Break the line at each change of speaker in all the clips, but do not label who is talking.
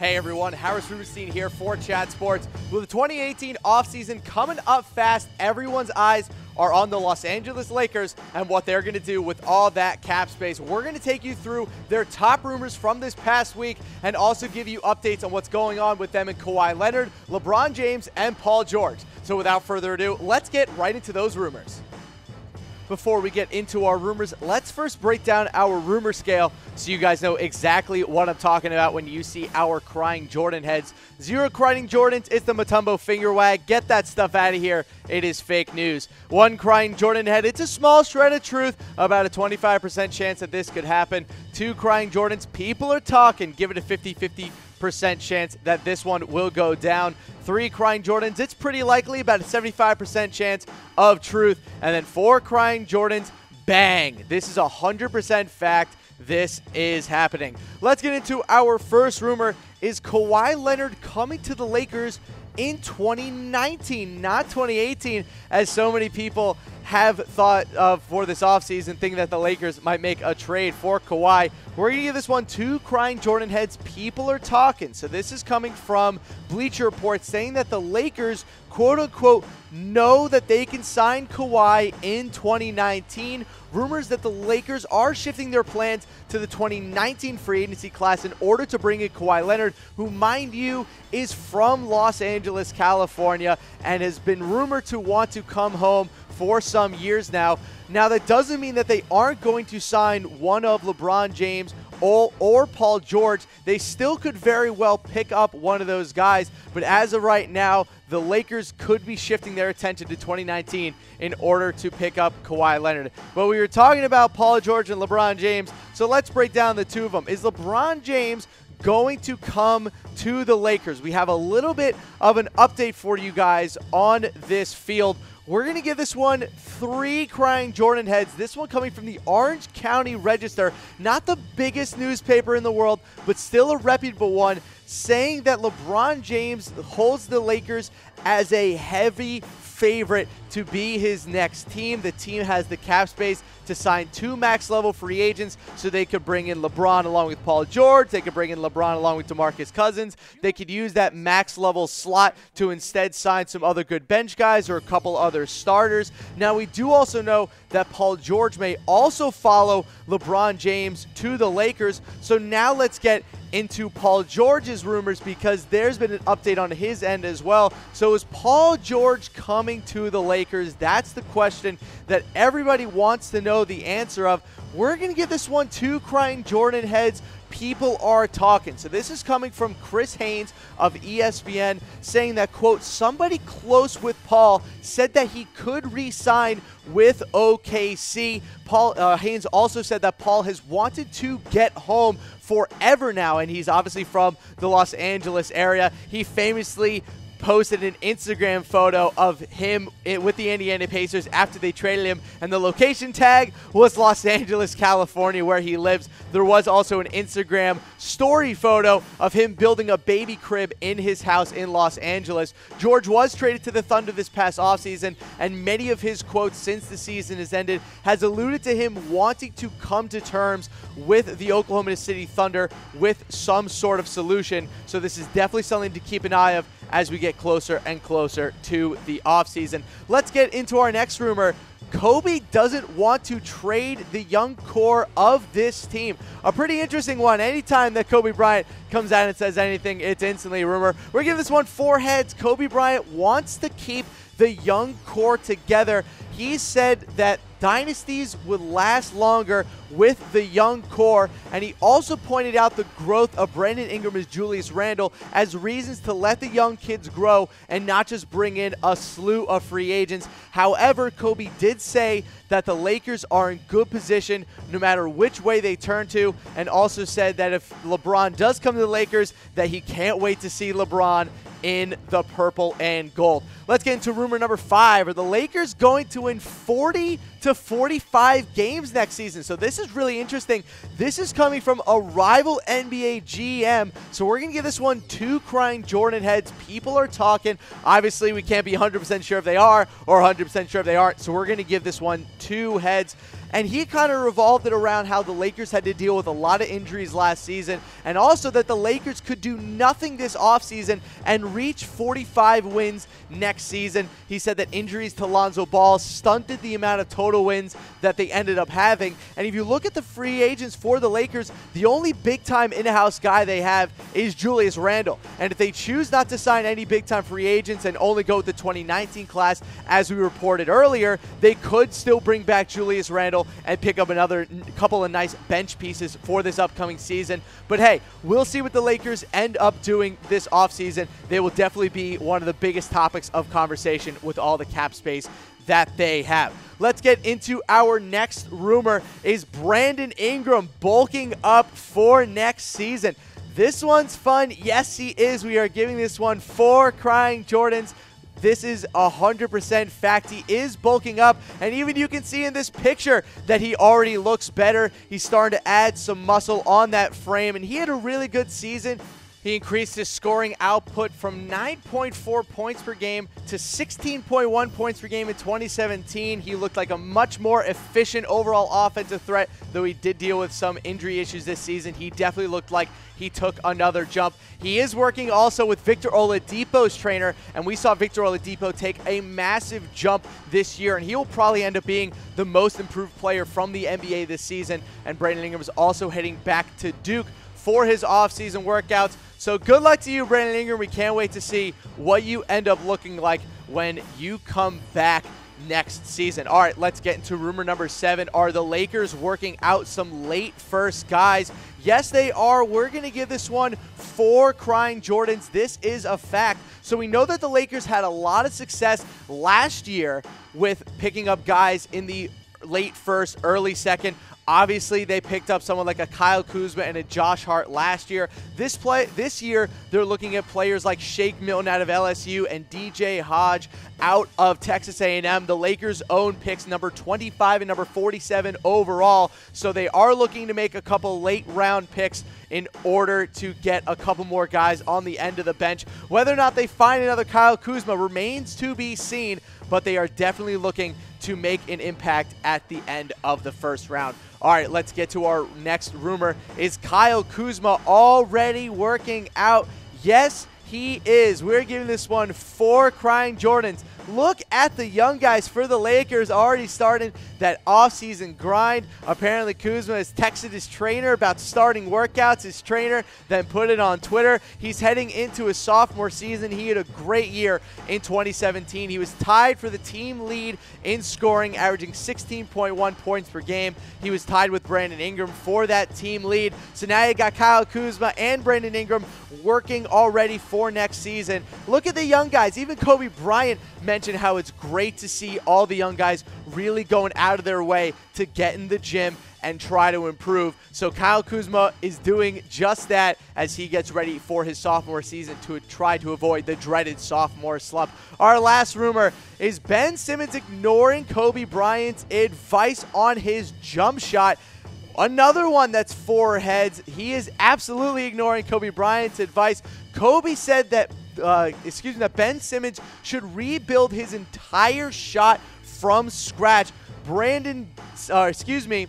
Hey everyone, Harris Rubenstein here for Chat Sports. With the 2018 offseason coming up fast, everyone's eyes are on the Los Angeles Lakers and what they're going to do with all that cap space. We're going to take you through their top rumors from this past week and also give you updates on what's going on with them and Kawhi Leonard, LeBron James, and Paul George. So without further ado, let's get right into those rumors before we get into our rumors, let's first break down our rumor scale so you guys know exactly what I'm talking about when you see our crying Jordan heads. Zero crying Jordans, it's the Mutombo finger wag. Get that stuff out of here. It is fake news. One crying Jordan head, it's a small shred of truth, about a 25% chance that this could happen. Two crying Jordans, people are talking. Give it a 50 50 percent chance that this one will go down. Three crying Jordans, it's pretty likely, about a 75% chance of truth. And then four crying Jordans, bang. This is a 100% fact. This is happening. Let's get into our first rumor. Is Kawhi Leonard coming to the Lakers in 2019, not 2018, as so many people have thought of for this offseason, thinking that the Lakers might make a trade for Kawhi. We're going to give this one two crying Jordan heads. People are talking. So this is coming from Bleacher Report saying that the Lakers, quote unquote, know that they can sign Kawhi in 2019. Rumors that the Lakers are shifting their plans to the 2019 free agency class in order to bring in Kawhi Leonard, who, mind you, is from Los Angeles, California, and has been rumored to want to come home for some years now. Now, that doesn't mean that they aren't going to sign one of LeBron James or, or Paul George. They still could very well pick up one of those guys, but as of right now, the Lakers could be shifting their attention to 2019 in order to pick up Kawhi Leonard. But we were talking about Paul George and LeBron James, so let's break down the two of them. Is LeBron James going to come to the Lakers? We have a little bit of an update for you guys on this field. We're going to give this one three crying Jordan heads. This one coming from the Orange County Register, not the biggest newspaper in the world, but still a reputable one, saying that LeBron James holds the Lakers as a heavy favorite to be his next team. The team has the cap space to sign two max level free agents so they could bring in LeBron along with Paul George. They could bring in LeBron along with DeMarcus Cousins. They could use that max level slot to instead sign some other good bench guys or a couple other starters. Now, we do also know that Paul George may also follow LeBron James to the Lakers. So now let's get into Paul George's rumors because there's been an update on his end as well. So is Paul George coming to the Lakers? That's the question that everybody wants to know the answer of. We're going two give this one to crying Jordan heads people are talking. So this is coming from Chris Haynes of ESPN saying that, quote, somebody close with Paul said that he could re-sign with OKC. Paul uh, Haynes also said that Paul has wanted to get home forever now, and he's obviously from the Los Angeles area. He famously posted an Instagram photo of him with the Indiana Pacers after they traded him, and the location tag was Los Angeles, California, where he lives. There was also an Instagram story photo of him building a baby crib in his house in Los Angeles. George was traded to the Thunder this past offseason, and many of his quotes since the season has ended has alluded to him wanting to come to terms with the Oklahoma City Thunder with some sort of solution. So this is definitely something to keep an eye of as we get closer and closer to the offseason. Let's get into our next rumor. Kobe doesn't want to trade the young core of this team. A pretty interesting one. Anytime that Kobe Bryant comes out and says anything, it's instantly a rumor. We're giving this one four heads. Kobe Bryant wants to keep the young core together. He said that dynasties would last longer with the young core. And he also pointed out the growth of Brandon Ingram as Julius Randle as reasons to let the young kids grow and not just bring in a slew of free agents. However, Kobe did say that the Lakers are in good position no matter which way they turn to, and also said that if LeBron does come to the Lakers, that he can't wait to see LeBron in the purple and gold. Let's get into rumor number five. Are the Lakers going to win 40 to to 45 games next season. So this is really interesting. This is coming from a rival NBA GM. So we're going to give this one two crying Jordan heads. People are talking. Obviously, we can't be 100% sure if they are or 100% sure if they aren't. So we're going to give this one two heads and he kind of revolved it around how the Lakers had to deal with a lot of injuries last season, and also that the Lakers could do nothing this offseason and reach 45 wins next season. He said that injuries to Lonzo Ball stunted the amount of total wins that they ended up having. And if you look at the free agents for the Lakers, the only big time in house guy they have is Julius Randle. And if they choose not to sign any big time free agents and only go with the 2019 class, as we reported earlier, they could still bring back Julius Randle and pick up another couple of nice bench pieces for this upcoming season. But hey, we'll see what the Lakers end up doing this offseason. They will definitely be one of the biggest topics of conversation with all the cap space that they have. Let's get into our next rumor is Brandon Ingram bulking up for next season. This one's fun. Yes, he is. We are giving this one four crying Jordans. This is 100% fact. He is bulking up, and even you can see in this picture that he already looks better. He's starting to add some muscle on that frame, and he had a really good season. He increased his scoring output from 9.4 points per game to 16.1 points per game in 2017. He looked like a much more efficient overall offensive threat, though he did deal with some injury issues this season. He definitely looked like he took another jump. He is working also with Victor Oladipo's trainer, and we saw Victor Oladipo take a massive jump this year, and he will probably end up being the most improved player from the NBA this season. And Brandon Ingram is also heading back to Duke for his offseason workouts. So good luck to you, Brandon Ingram. We can't wait to see what you end up looking like when you come back next season. All right, let's get into rumor number seven. Are the Lakers working out some late first guys? Yes, they are. We're going to give this one four crying Jordans. This is a fact. So we know that the Lakers had a lot of success last year with picking up guys in the late first, early second. Obviously, they picked up someone like a Kyle Kuzma and a Josh Hart last year. This play this year, they're looking at players like Shake Milton out of LSU and DJ Hogg out of Texas A&M. The Lakers own picks number 25 and number 47 overall, so they are looking to make a couple late round picks in order to get a couple more guys on the end of the bench. Whether or not they find another Kyle Kuzma remains to be seen, but they are definitely looking to make an impact at the end of the first round. All right, let's get to our next rumor. Is Kyle Kuzma already working out? Yes, he is. We're giving this one four crying Jordans. Look at the young guys for the Lakers already starting that offseason grind. Apparently, Kuzma has texted his trainer about starting workouts. His trainer then put it on Twitter. He's heading into his sophomore season. He had a great year in 2017. He was tied for the team lead in scoring, averaging 16.1 points per game. He was tied with Brandon Ingram for that team lead. So now you got Kyle Kuzma and Brandon Ingram working already for next season. Look at the young guys. Even Kobe Bryant mentioned how it's great to see all the young guys really going out of their way to get in the gym and try to improve. So Kyle Kuzma is doing just that as he gets ready for his sophomore season to try to avoid the dreaded sophomore slump. Our last rumor is Ben Simmons ignoring Kobe Bryant's advice on his jump shot. Another one that's four heads. He is absolutely ignoring Kobe Bryant's advice. Kobe said that uh, excuse me, that Ben Simmons should rebuild his entire shot from scratch. Brandon, uh, excuse me,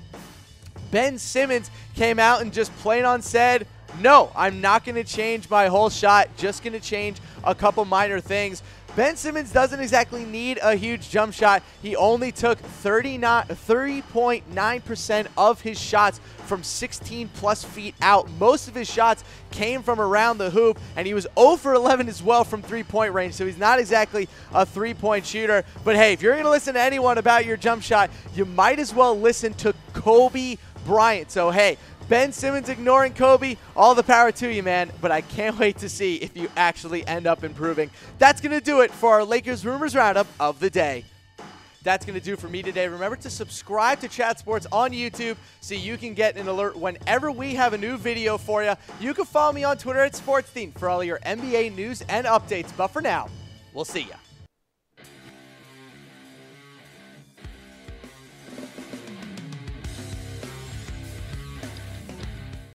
Ben Simmons came out and just plain on said, no, I'm not going to change my whole shot, just going to change a couple minor things. Ben Simmons doesn't exactly need a huge jump shot. He only took 30.9% of his shots from 16 plus feet out. Most of his shots came from around the hoop, and he was 0 for 11 as well from three point range. So he's not exactly a three point shooter. But hey, if you're going to listen to anyone about your jump shot, you might as well listen to Kobe Bryant. So hey, Ben Simmons ignoring Kobe, all the power to you, man. But I can't wait to see if you actually end up improving. That's going to do it for our Lakers Rumors Roundup of the day. That's going to do for me today. Remember to subscribe to Chat Sports on YouTube so you can get an alert whenever we have a new video for you. You can follow me on Twitter at Sportstein for all your NBA news and updates. But for now, we'll see ya.